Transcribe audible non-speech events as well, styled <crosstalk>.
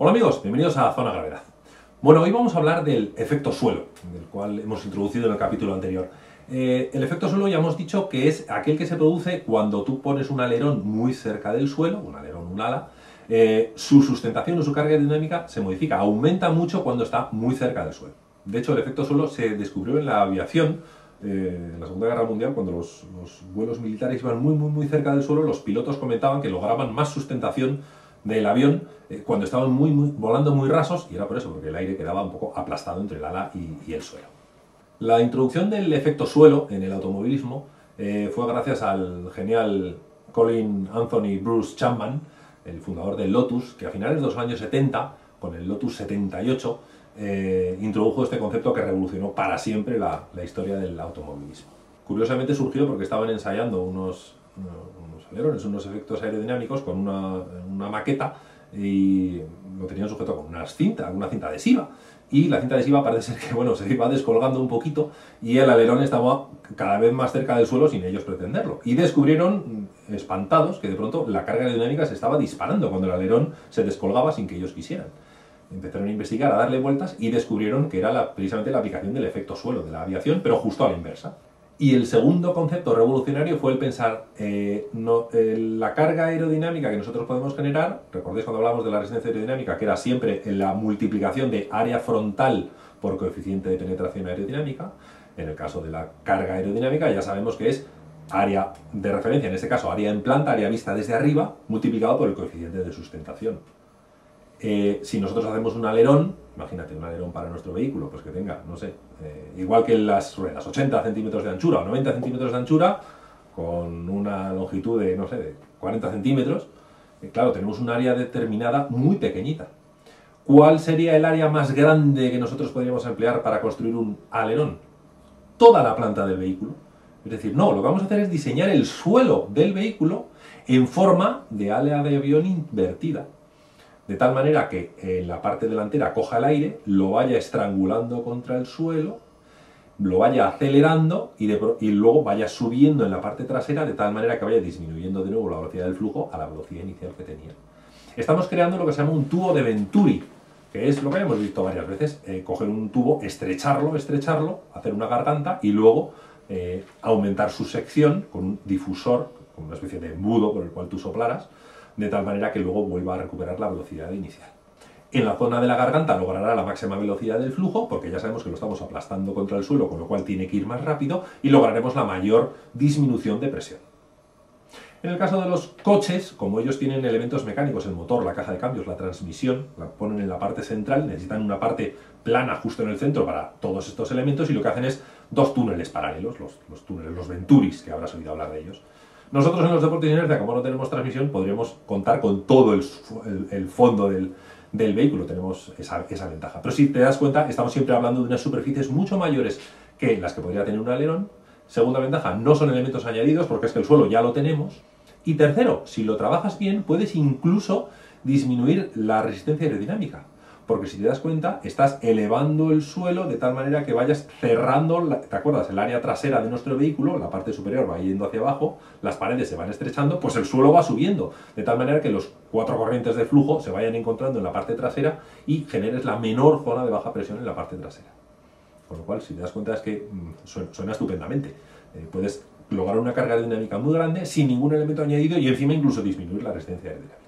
Hola amigos, bienvenidos a Zona Gravedad. Bueno, hoy vamos a hablar del efecto suelo, del cual hemos introducido en el capítulo anterior. Eh, el efecto suelo ya hemos dicho que es aquel que se produce cuando tú pones un alerón muy cerca del suelo, un alerón, un ala, eh, su sustentación o su carga aerodinámica se modifica, aumenta mucho cuando está muy cerca del suelo. De hecho, el efecto suelo se descubrió en la aviación eh, en la Segunda Guerra Mundial, cuando los, los, vuelos militares iban muy, muy, muy cerca del suelo, los pilotos comentaban que lograban más sustentación del avión eh, cuando estaban muy, volando muy rasos, y era por eso, porque el aire quedaba un poco aplastado entre el ala y, el suelo. La introducción del efecto suelo en el automovilismo eh, fue gracias al genial Colin Anthony Bruce Chapman, el fundador del Lotus, que a finales de los años 70, con el Lotus 78, eh, introdujo este concepto que revolucionó para siempre la, historia del automovilismo. Curiosamente surgió porque estaban ensayando unos, unos alerones, unos efectos aerodinámicos con una, una, maqueta y lo tenían sujeto con una cinta, una cinta adhesiva. Y la cinta adhesiva parece ser que bueno, <laughs> se iba descolgando un poquito y el alerón estaba cada vez más cerca del suelo sin ellos pretenderlo. Y descubrieron, espantados, que de pronto la carga aerodinámica se estaba disparando cuando el alerón se descolgaba sin que ellos quisieran empezaron a investigar, a darle vueltas y descubrieron que era la, precisamente la aplicación del efecto suelo de la aviación, pero justo a la inversa. Y el segundo concepto revolucionario fue el pensar, eh, eh, la carga aerodinámica que nosotros podemos generar, recordéis cuando hablamos de la resistencia aerodinámica, que era siempre la multiplicación de área frontal por coeficiente de penetración aerodinámica, en el caso de la carga aerodinámica ya sabemos que es área de referencia, en este caso área en planta, área vista desde arriba, multiplicado por el coeficiente de sustentación. Eh, si nosotros hacemos un alerón, imagínate un alerón para nuestro vehículo, pues que tenga, no sé, eh, igual que las ruedas, 80 centímetros de anchura o 90 centímetros de anchura, con una longitud de, no sé, de 40 centímetros, eh, claro, tenemos un área determinada muy pequeñita. ¿Cuál sería el área más grande que nosotros podríamos emplear para construir un alerón? Toda la planta del vehículo. Es decir, no, lo que vamos a hacer es diseñar el suelo del vehículo en forma de ala de avión invertida de tal manera que en la parte delantera coja el aire, lo vaya estrangulando contra el suelo, lo vaya acelerando y, luego vaya subiendo en la parte trasera de tal manera que vaya disminuyendo de nuevo la velocidad del flujo a la velocidad inicial que tenía. Estamos creando lo que se llama un tubo de Venturi, que es lo que hemos visto varias veces, eh, coger un tubo, estrecharlo, estrecharlo, hacer una garganta y luego eh, aumentar su sección con un difusor, con una especie de embudo por el cual tú soplaras, de tal manera que luego vuelva a recuperar la velocidad inicial. En la zona de la garganta logrará la máxima velocidad del flujo, porque ya sabemos que lo estamos aplastando contra el suelo, con lo cual tiene que ir más rápido, y lograremos la mayor disminución de presión. En el caso de los coches, como ellos tienen elementos mecánicos, el motor, la caja de cambios, la transmisión, la ponen en la parte central, necesitan una parte plana justo en el centro para todos estos elementos y lo que hacen es dos túneles paralelos, los, los túneles, los Venturis, que habrás oído hablar de ellos. Nosotros en los deportes de inercia, como no tenemos transmisión, podríamos contar con todo el, fondo del, vehículo, tenemos esa, ventaja. Pero si te das cuenta, estamos siempre hablando de unas superficies mucho mayores que las que podría tener un alerón. Segunda ventaja, no son elementos añadidos porque es que el suelo ya lo tenemos. Y tercero, si lo trabajas bien, puedes incluso disminuir la resistencia aerodinámica porque si te das cuenta, estás elevando el suelo de tal manera que vayas cerrando, ¿te acuerdas? El área trasera de nuestro vehículo, la parte superior va yendo hacia abajo, las paredes se van estrechando, pues el suelo va subiendo, de tal manera que los cuatro corrientes de flujo se vayan encontrando en la parte trasera y generes la menor zona de baja presión en la parte trasera. Con lo cual, si te das cuenta, es que mm, suena, suena estupendamente. Eh, puedes lograr una carga dinámica muy grande sin ningún elemento añadido y encima incluso disminuir la resistencia aerodinámica.